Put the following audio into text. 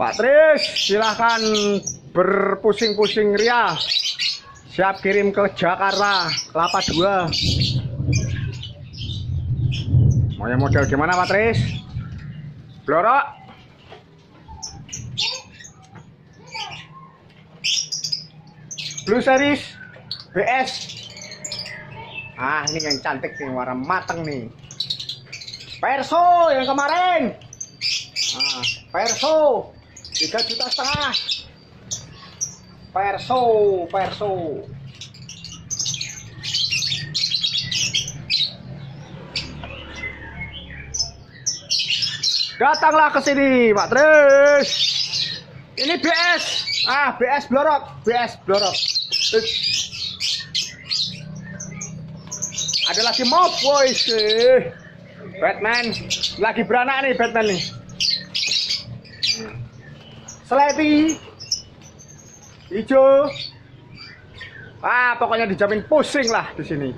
Pak Tris, silahkan berpusing-pusing ria. Siap kirim ke Jakarta, Kelapa 2. Maunya model gimana Pak Tris? Blorok? Blue Series BS. Ah, ini yang cantik nih, warna mateng nih. Perso yang kemarin. Ah, Perso tiga juta setengah. Perso, Perso. Datanglah ke sini, Pak Tris. Ini BS. Ah, BS blorok, BS blorok. Ada lagi mob, boys. Batman lagi beranak nih Batman nih. Slepi hijau. Ah, pokoknya dijamin pusing lah di sini.